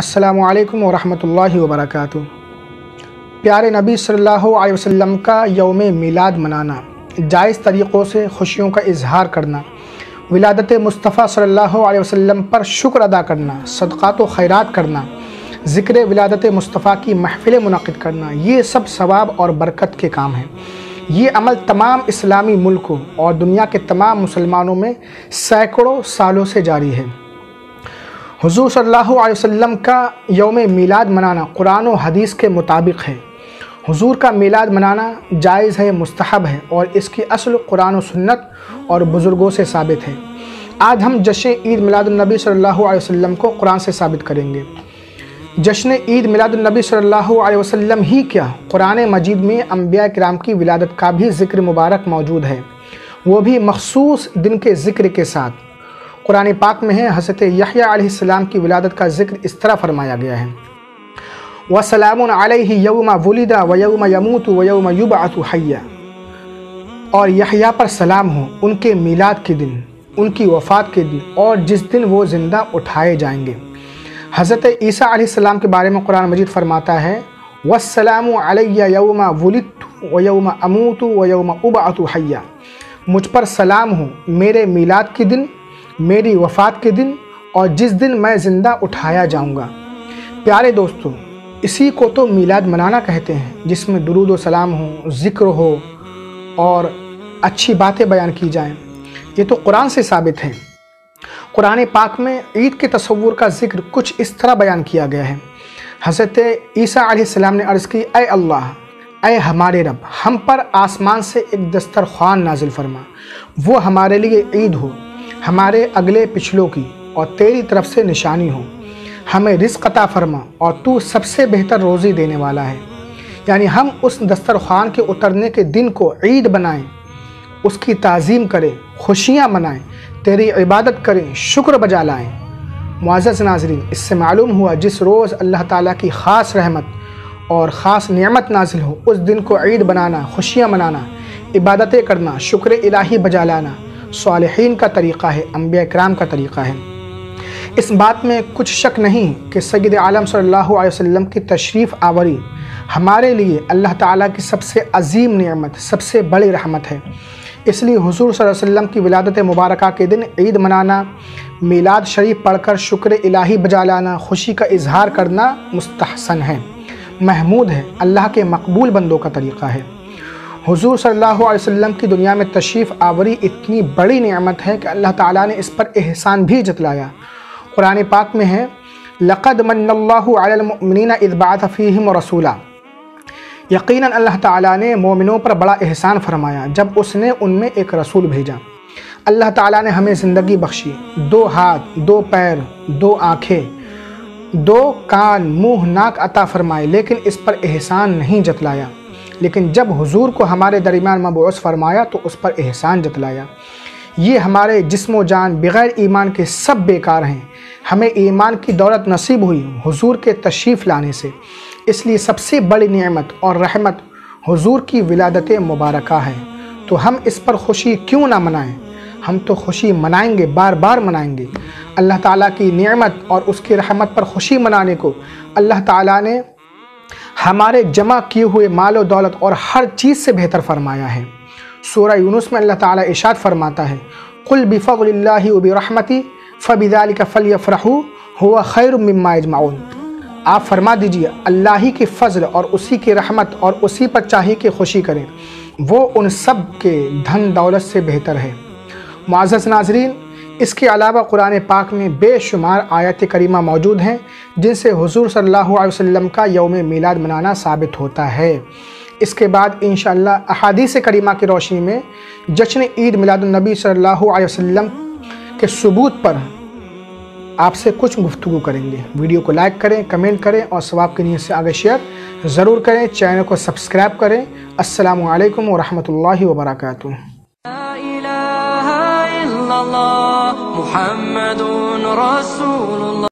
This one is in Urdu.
السلام علیکم ورحمۃ اللہ وبرکاتہ۔ پیارے نبی صلی اللہ علیہ وسلم کا یوم میلاد منانا، جائز طریقوں سے خوشیوں کا اظہار کرنا، ولادت مصطفیٰ صلی اللہ علیہ وسلم پر شکر ادا کرنا، صدقات و خیرات کرنا، ذکر ولادت مصطفیٰ کی محفل منعقد کرنا، یہ سب ثواب اور برکت کے کام ہیں۔ یہ عمل تمام اسلامی ملکوں اور دنیا کے تمام مسلمانوں میں سینکڑوں سالوں سے جاری ہے۔ حضور صلی اللہ علیہ وسلم کا یوم میلاد منانا قرآن و حدیث کے مطابق ہے۔ حضور کا میلاد منانا جائز ہے، مستحب ہے اور اس کی اصل قرآن و سنت اور بزرگوں سے ثابت ہے۔ آج ہم جشن عید میلاد النبی صلی اللہ علیہ وسلم کو قرآن سے ثابت کریں گے۔ جشن عید میلاد النبی صلی اللہ علیہ وسلم ہی کیا قرآن مجید میں انبیاء کرام کی ولادت کا بھی ذکر مبارک موجود ہے۔ وہ بھی مخصوص دن کے ذکر کے ساتھ۔ قرآن پاک میں ہے، حضرت یحییٰ علیہ السلام کی ولادت کا ذکر اس طرح فرمایا گیا ہے۔ وَسَلَامٌ عَلَيْهِ يَوْمَ وُلِدَ وَيَوْمَ يَمُوتُ وَيَوْمَ يُبْعَثُ حَيَّا۔ اور یحییٰ پر سلام ہو ان کے میلاد کے دن، ان کی وفات کے دن، اور جس دن وہ زندہ اٹھائے جائیں گے۔ حضرت عیسیٰ علیہ السلام کے بارے میں قرآن مجید فرماتا ہے وَالسَّلَامُ عَلَيَّ يَوْمَ وُلِدْتُ وَيَوْمَ أَمُوتُ وَيَوْمَ أُبْعَثُ حَيَّا۔ مجھ پر سلام ہو میرے میلاد کے دن میری وفات کے دن اور جس دن میں زندہ اٹھایا جاؤں گا۔ پیارے دوستوں اسی کو تو میلاد منانا کہتے ہیں، جس میں درود و سلام ہو، ذکر ہو اور اچھی باتیں بیان کی جائیں۔ یہ تو قرآن سے ثابت ہے قرآن پاک میں عید کے تصور کا ذکر کچھ اس طرح بیان کیا گیا ہے۔ حضرت عیسیٰ علیہ السلام نے عرض کی، اے اللہ، اے ہمارے رب، ہم پر آسمان سے ایک دسترخوان نازل فرما۔ وہ ہمارے لیے عید ہو۔ ہمارے اگلے پچھلوں کی اور تیری طرف سے نشانی ہو ہمیں رزق عطا فرما اور تو سب سے بہتر روزی دینے والا ہے۔ یعنی ہم اس دسترخوان کے اترنے کے دن کو عید بنائیں، اس کی تعظیم کریں، خوشیاں منائیں، تیری عبادت کریں، شکر بجا لائیں۔ معزز ناظرین، اس سے معلوم ہوا جس روز اللہ تعالیٰ کی خاص رحمت اور خاص نعمت نازل ہو، اس دن کو عید بنانا، خوشیاں منانا، عبادتیں کرنا، شکر الہی بجا لانا صالحین کا طریقہ ہے، انبیاء اکرام کا طریقہ ہے۔ اس بات میں کچھ شک نہیں کہ سید عالم صلی اللہ علیہ وسلم کی تشریف آوری ہمارے لیے اللہ تعالیٰ کی سب سے عظیم نعمت، سب سے بڑی رحمت ہے۔ اس لیے حضور صلی اللہ علیہ وسلم کی ولادت مبارکہ کے دن عید منانا، میلاد شریف پڑھ کر شکر الہی بجا لانا، خوشی کا اظہار کرنا مستحسن ہے۔ محمود ہے، اللہ کے مقبول بندوں کا طریقہ ہے۔ حضور صلی اللہ علیہ وسلم کی دنیا میں تشریف آوری اتنی بڑی نعمت ہے کہ اللہ تعالیٰ نے اس پر احسان بھی جتلایا۔ قرآن پاک میں ہے، لقد من اللہ علی المؤمنین اذ بعث فیہم رسولا۔ یقیناً اللہ تعالیٰ نے مومنوں پر بڑا احسان فرمایا جب اس نے ان میں ایک رسول بھیجا۔ اللہ تعالیٰ نے ہمیں زندگی بخشی۔ دو ہاتھ، دو پیر، دو آنکھیں، دو کان، منہ، ناک عطا فرمائے، لیکن اس پر احسان نہیں جتلایا۔ لیکن جب حضور کو ہمارے درمیان مبعوث فرمایا تو اس پر احسان جتلایا۔ یہ ہمارے جسم و جان بغیر ایمان کے سب بیکار ہیں۔ ہمیں ایمان کی دولت نصیب ہوئی حضور کے تشریف لانے سے۔ اس لیے سب سے بڑی نعمت اور رحمت حضور کی ولادت مبارکہ ہے۔ تو ہم اس پر خوشی کیوں نہ منائیں؟ ہم تو خوشی منائیں گے، بار بار منائیں گے۔ اللہ تعالیٰ کی نعمت اور اس کی رحمت پر خوشی منانے کو اللہ تعالیٰ نے ہمارے جمع کیے ہوئے مال و دولت اور ہر چیز سے بہتر فرمایا ہے۔ سورہ یونس میں اللہ تعالیٰ اشاد فرماتا ہے، قل بفضل اللہ وبرحمتی فبذلک فلیفرحوا هو خیر مما یجمعون آپ فرما دیجیے، اللہ ہی کے فضل اور اسی کی رحمت اور اسی پر چاہیے کہ خوشی کریں۔ وہ ان سب کے دھن دولت سے بہتر ہے۔ معزز ناظرین اس کے علاوہ قرآن پاک میں بے شمار آیت کریمہ موجود ہیں، جن سے حضور صلی اللہ علیہ وسلم کا یوم میلاد منانا ثابت ہوتا ہے۔ اس کے بعد انشاءاللہ احادیث کریمہ کی روشنی میں جشن عید میلاد النبی صلی اللہ علیہ وسلم کے ثبوت پر آپ سے کچھ گفتگو کریں گے۔ ویڈیو کو لائک کریں، کمنٹ کریں اور ثواب کی نیت سے آگے شیئر ضرور کریں۔ چینل کو سبسکرائب کریں۔ السلام علیکم ورحمۃ اللہ وبرکاتہ۔ محمد رسول الله.